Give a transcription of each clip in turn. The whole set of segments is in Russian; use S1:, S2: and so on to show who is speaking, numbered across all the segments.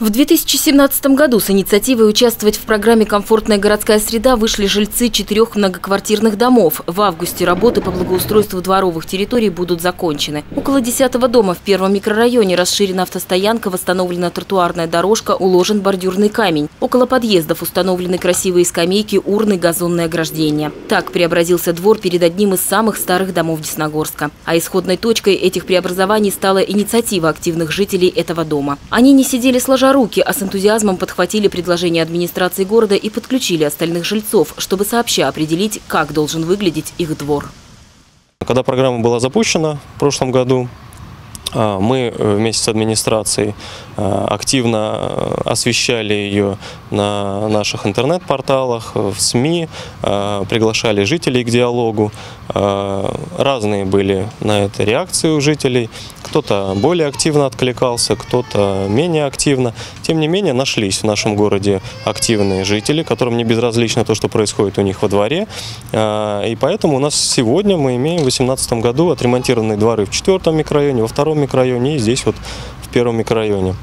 S1: В 2017 году с инициативой участвовать в программе «Комфортная городская среда» вышли жильцы четырех многоквартирных домов. В августе работы по благоустройству дворовых территорий будут закончены. Около десятого дома в первом микрорайоне расширена автостоянка, восстановлена тротуарная дорожка, уложен бордюрный камень. Около подъездов установлены красивые скамейки, урны, газонное ограждение. Так преобразился двор перед одним из самых старых домов Десногорска. А исходной точкой этих преобразований стала инициатива активных жителей этого дома. Они не сидели сложа сложа руки, а с энтузиазмом подхватили предложение администрации города и подключили остальных жильцов, чтобы сообща определить, как должен выглядеть их двор.
S2: Когда программа была запущена в прошлом году, а, мы э, вместе с администрацией а, активно э, освещали ее на наших интернет-порталах, в СМИ, приглашали жителей к диалогу. Разные были на это реакции у жителей. Кто-то более активно откликался, кто-то менее активно. Тем не менее, нашлись в нашем городе активные жители, которым не безразлично то, что происходит у них во дворе. И поэтому у нас сегодня мы имеем в 2018 году отремонтированные дворы в четвертом микрорайоне, во втором микрорайоне и здесь вот в первом микрорайоне.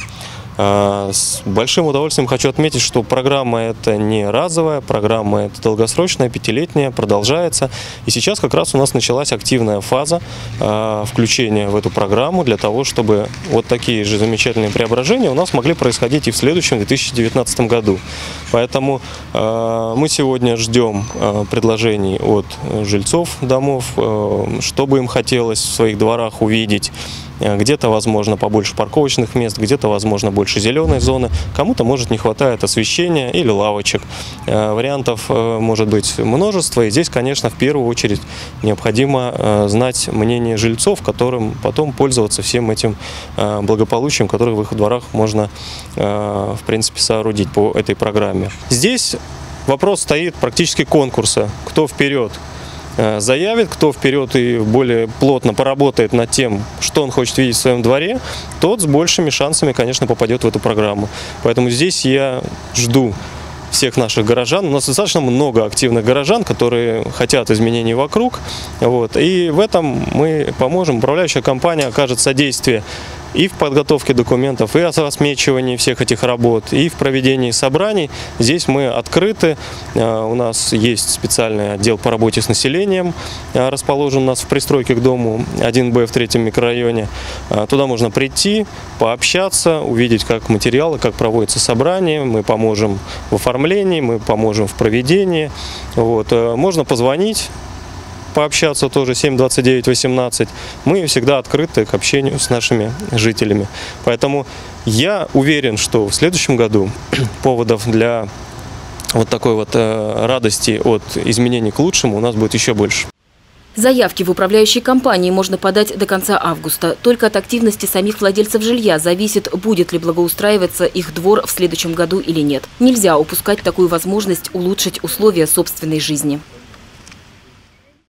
S2: А, с большим удовольствием хочу отметить, что программа это не разовая, программа это долгосрочная, пятилетняя, продолжается. И сейчас как раз у нас началась активная фаза а, включения в эту программу для того, чтобы вот такие же замечательные преображения у нас могли происходить и в следующем 2019 году. Поэтому а, мы сегодня ждем предложений от жильцов домов, что бы им хотелось в своих дворах увидеть, где-то, возможно, побольше парковочных мест, где-то, возможно, больше зеленой зоны. Кому-то, может, не хватает освещения или лавочек. Э, вариантов э, может быть множество. И здесь, конечно, в первую очередь необходимо знать мнение жильцов, которым потом пользоваться всем этим благополучием, которое в их дворах можно, в принципе, соорудить по этой программе. Здесь вопрос стоит практически конкурса. Кто вперед, Э, заявит, кто вперед и более плотно поработает над тем, что он хочет видеть в своем дворе, тот с большими шансами, конечно, попадет в эту программу. Поэтому здесь я жду всех наших горожан. У нас достаточно много активных горожан, которые хотят изменений вокруг. Вот. И в этом мы поможем. Управляющая компания окажет содействие и в подготовке документов, и о осмечивании всех этих работ, и в проведении собраний. Здесь мы открыты. А, у нас есть специальный отдел по работе с населением, а, расположен у нас в пристройке к дому 1Б в третьем микрорайоне. А, туда можно прийти, пообщаться, увидеть, как материалы, как проводятся собрания. Мы поможем в оформлении, мы поможем в проведении. Вот. Можно позвонить пообщаться тоже 729 18. Мы всегда открыты к общению с нашими жителями. Поэтому я уверен, что в следующем году поводов для вот такой вот э, радости от изменений к лучшему у нас будет еще больше.
S1: Заявки в управляющей компании можно подать до конца августа. Только от активности самих владельцев жилья зависит, будет ли благоустраиваться их двор в следующем году или нет. Нельзя упускать такую возможность улучшить условия собственной жизни.